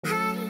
Hi.